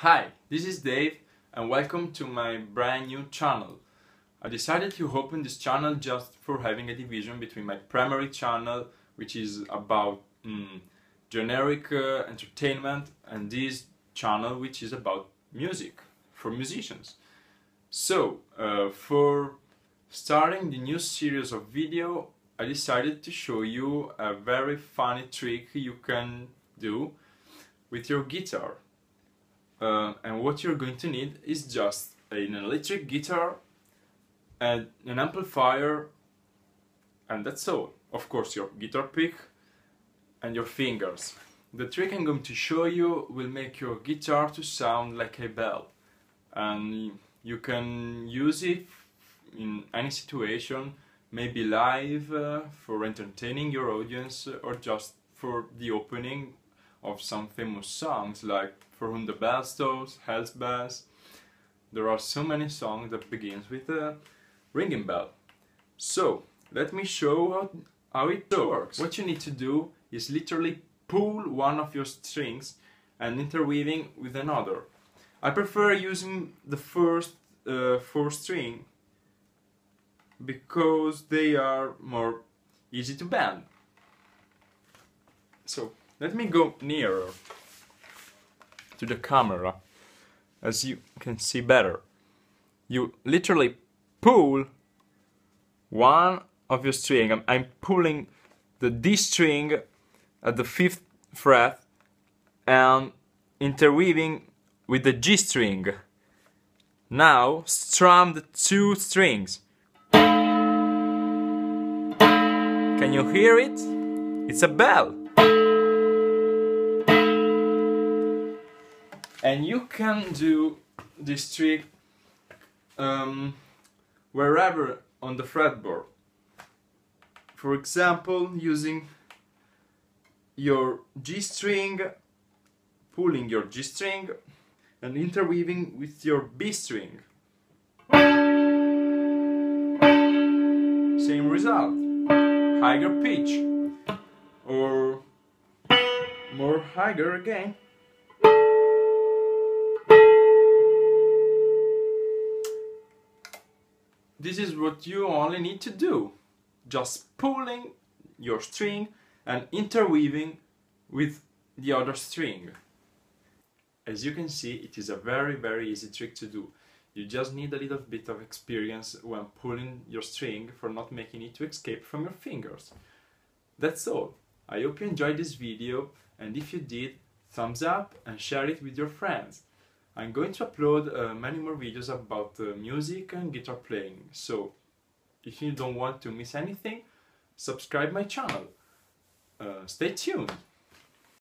Hi, this is Dave and welcome to my brand new channel. I decided to open this channel just for having a division between my primary channel which is about mm, generic uh, entertainment and this channel which is about music for musicians. So, uh, for starting the new series of video I decided to show you a very funny trick you can do with your guitar uh, and what you're going to need is just an electric guitar and an amplifier and that's all. Of course your guitar pick and your fingers. The trick I'm going to show you will make your guitar to sound like a bell. And you can use it in any situation maybe live uh, for entertaining your audience or just for the opening of some famous songs like For Whom the Bell Tolls, Hell's Bells. There are so many songs that begins with a ringing bell. So, let me show how, how it works. What you need to do is literally pull one of your strings and interweaving with another. I prefer using the first uh, four string because they are more easy to bend. So let me go nearer to the camera as you can see better. You literally pull one of your string. I'm, I'm pulling the D string at the fifth fret and interweaving with the G string. Now strum the two strings. Can you hear it? It's a bell. And you can do this trick um, wherever on the fretboard. For example, using your G string, pulling your G string and interweaving with your B string. Same result, higher pitch or more higher again. This is what you only need to do. Just pulling your string and interweaving with the other string. As you can see, it is a very very easy trick to do. You just need a little bit of experience when pulling your string for not making it to escape from your fingers. That's all. I hope you enjoyed this video and if you did, thumbs up and share it with your friends. I'm going to upload uh, many more videos about uh, music and guitar playing, so if you don't want to miss anything, subscribe my channel. Uh, stay tuned!